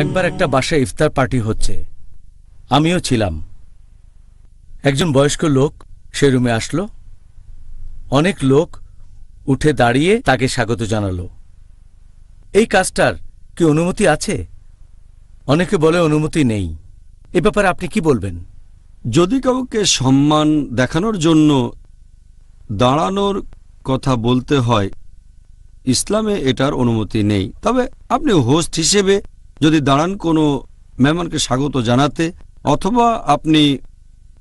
একবার একটা বাসায় ইফতার পার্টি হচ্ছে। আমিও ছিলাম। একজন বয়স্ক লোক সে রুমে আসলো। অনেক লোক উঠে দাঁড়িয়ে তাকে স্বাগত জানালো। এই কাজটার কি অনুমতি আছে? অনেকে বলে, অনুমতি নেই। এ ব্যাপারে আপনি কি বলবেন? যদি কাউকে সম্মান দেখানোর জন্য দাঁড়ানোর কথা বলতে হয়, ইসলামে এটার অনুমতি নেই। তবে আপনি হোস্ট হিসেবে যদি দাঁড়ান কোনো মেহমানকে স্বাগত জানাতে, অথবা আপনি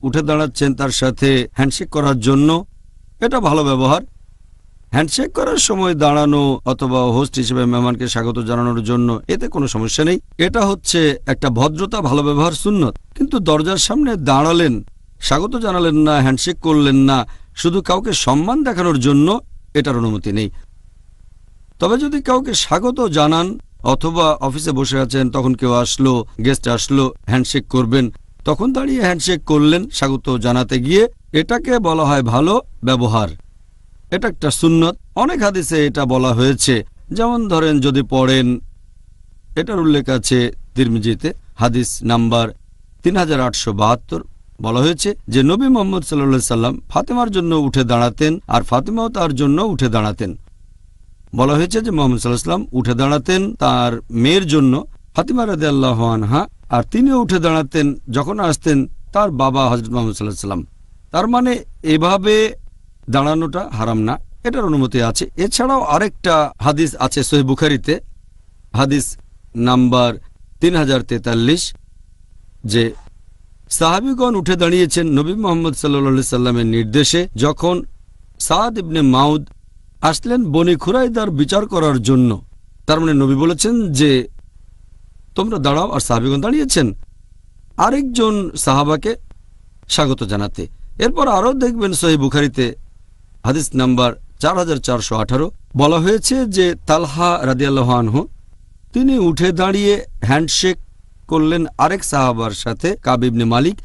উঠে দাঁড়াচ্ছেন তার সাথে হ্যান্ডশেক করার জন্য, এটা ভালো ব্যবহার। হ্যান্ডশেক করার সময় দাঁড়ানো অথবা হোস্ট হিসেবে মেহমানকে স্বাগত জানানোর জন্য এতে কোনো সমস্যা নেই। এটা হচ্ছে একটা ভদ্রতা, ভালো ব্যবহার, সুন্নত। কিন্তু দরজার সামনে দাঁড়ালেন, স্বাগত জানালেন না, হ্যান্ডশেক করলেন না, শুধু কাউকে সম্মান দেখানোর জন্য এটার অনুমতি নেই। তবে যদি কাউকে স্বাগত জানান অথবা অফিসে বসে আছেন, তখন কেউ আসলো গেস্ট আসলো হ্যান্ডশেক করবেন। তখন দাঁড়িয়ে হ্যান্ডশেক করলেন, স্বাগত জানাতে গিয়ে এটাকে বলা হয় ভালো ব্যবহার। এটা একটা সুন্নত। অনেক হাদিসে এটা বলা হয়েছে। যেমন ধরেন, যদি পড়েন, এটার উল্লেখ আছে তিরমিজিতে, হাদিস নাম্বার তিন হাজার আটশো বাহাত্তর। বলা হয়েছে, যে নবী মোহাম্মদ সাল্লা সাল্লাম ফাতেমার জন্য উঠে দাঁড়াতেন আর ফাতেমাও তার জন্য উঠে দাঁড়াতেন। বলা হয়েছে যে মোহাম্মদ সাল্লাহ সাল্লাম উঠে দাঁড়াতেন তার মেয়ের জন্য ফাতিমা রাদে আল্লাহ আনহা, আর তিনিও উঠে দাঁড়াতেন যখন আসতেন তার বাবা হজরত মোহাম্মদ সাল্লাহ সাল্লাম তার মানে এভাবে দাঁড়ানোটা হারাম না, এটার অনুমতি আছে। এছাড়াও আরেকটা হাদিস আছে সহি বুখারিতে, হাদিস নাম্বার তিন হাজার তেতাল্লিশ, যে সাহাবিগণ উঠে দাঁড়িয়েছেন নবী মোহাম্মদ সাল্লা সাল্লামের নির্দেশে যখন সাদ ইবনে মাউদ আসলেন বনি খুরাইদার বিচার করার জন্য। তার মানে নবী বলেছেন যে, তোমরা দাঁড়াও আর সাহাবিগণ দাঁড়িয়েছেন। আরেকজন সাহাবাকে স্বাগত জানাতে। এরপর আরও দেখবেন সহি বুখারিতে হাদিস নাম্বার চার হাজার চারশো আঠারো বলা হয়েছে যে, তালহা রাদিয়াল্লাহ আনহু, তিনি উঠে দাঁড়িয়ে হ্যান্ডশেক করলেন আরেক সাহাবার সাথে কাবিবনে মালিক,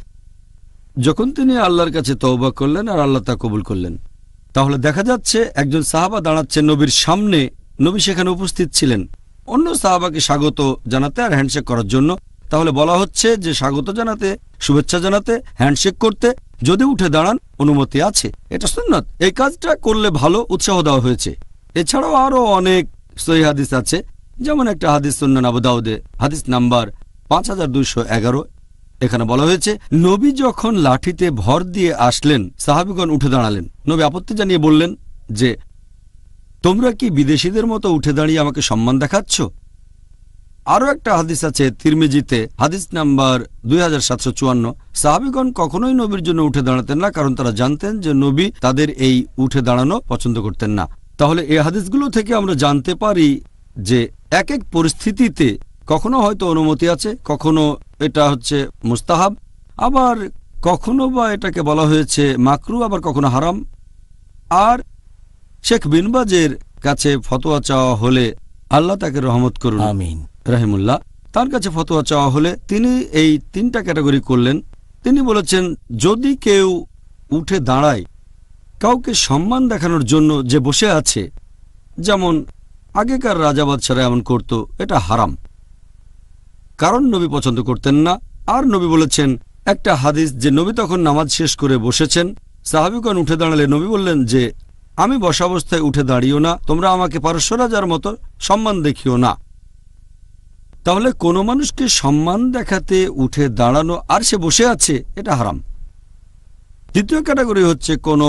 যখন তিনি আল্লাহর কাছে তওবা করলেন আর আল্লাহ তা কবুল করলেন। তাহলে দেখা যাচ্ছে একজন সাহাবা দাঁড়াচ্ছেন নবীর সামনে। নবী সেখানে উপস্থিত ছিলেন। অন্য সাহাবাকে স্বাগত জানাতে আর হ্যান্ডশেক করার জন্য। তাহলে বলা হচ্ছে যে, স্বাগত জানাতে, শুভেচ্ছা জানাতে হ্যান্ডশেক করতে, যদি উঠে দাঁড়ান, অনুমতি আছে। এটা সুন্নত। এই কাজটা করলে ভালো উৎসাহ দেওয়া হয়েছে। এছাড়াও আরও অনেক সহি হাদিস আছে। যেমন একটা হাদিস সুন্নান আবু দাউদে, হাদিস নাম্বার পাঁচ হাজার দুইশো এগারো। এখানে বলা হয়েছে, নবী যখন লাঠিতে ভর দিয়ে আসলেন, সাহাবিগণ উঠে দাঁড়ালেন। নবী আপত্তি জানিয়ে বললেন যে, তোমরা কি বিদেশিদের মতো উঠে দাঁড়িয়ে আমাকে সম্মান দেখাচ্ছ? আরও একটা হাদিস আছে তিরমিজিতে, হাদিস নাম্বার দুই হাজার সাতশো চুয়ান্ন। সাহাবিগণ কখনোই নবীর জন্য উঠে দাঁড়াতেন না, কারণ তারা জানতেন যে নবী তাদের এই উঠে দাঁড়ানো পছন্দ করতেন না। তাহলে এই হাদিসগুলো থেকে আমরা জানতে পারি যে এক এক পরিস্থিতিতে কখনো হয়তো অনুমতি আছে কখনো এটা হচ্ছে মুস্তাহাব আবার কখনো বা এটাকে বলা হয়েছে মাকরু আবার কখনো হারাম। আর শেখ বিনবাজের কাছে ফতোয়া চাওয়া হলে আল্লাহ তাকে রহমত করুন। আমিন। রাহিমুল্লাহ তার কাছে ফতোয়া চাওয়া হলে তিনি এই তিনটা ক্যাটাগরি করলেন। তিনি বলেছেন যদি কেউ উঠে দাঁড়ায় কাউকে সম্মান দেখানোর জন্য যে বসে আছে যেমন আগেকার রাজা বাদশারা এমন করত এটা হারাম। কারণ নবী পছন্দ করতেন না। আর নবী বলেছেন, একটা হাদিস যে নবী তখন নামাজ শেষ করে বসেছেন, সাহাবিগণ উঠে দাঁড়ালে নবী বললেন যে, আমি বসা অবস্থায় উঠে দাঁড়িও না, তোমরা আমাকে পারস্য রাজার মতো সম্মান দেখিও না। তাহলে কোনো মানুষকে সম্মান দেখাতে উঠে দাঁড়ানো আর সে বসে আছে, এটা হারাম। দ্বিতীয় ক্যাটাগরি হচ্ছে, কোনো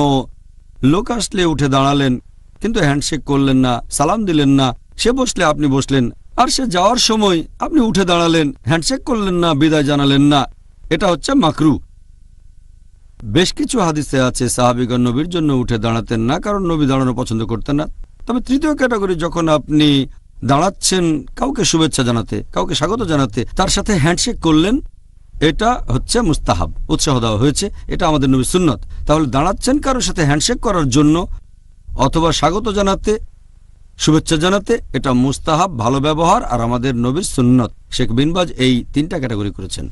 লোক আসলে উঠে দাঁড়ালেন, কিন্তু হ্যান্ডশেক করলেন না, সালাম দিলেন না, সে বসলে আপনি বসলেন আর সে যাওয়ার সময় আপনি উঠে দাঁড়ালেন হ্যান্ডশেক করলেন না, বিদায় জানালেন না। এটা হচ্ছে মাকরু। বেশ কিছু হাদিসে আছে, সাহাবিগণ নবীর জন্য উঠে দাঁড়াতেন না, কারণ নবী দাঁড়ানো পছন্দ করতেন না। তবে তৃতীয় ক্যাটাগরি যখন আপনি দাঁড়াচ্ছেন, কাউকে শুভেচ্ছা জানাতে, কাউকে স্বাগত জানাতে, তার সাথে হ্যান্ডশেক করলেন, এটা হচ্ছে মুস্তাহাব, উৎসাহ দেওয়া হয়েছে, এটা আমাদের নবী সুন্নত। তাহলে দাঁড়াচ্ছেন কারোর সাথে হ্যান্ডশেক করার জন্য, অথবা স্বাগত জানাতে শুভেচ্ছা জানাতে এটা মুস্তাহাব, ভালো ব্যবহার আর আমাদের নবীর সুন্নত। শেখ বিনবাজ এই তিনটা ক্যাটাগরি করেছেন।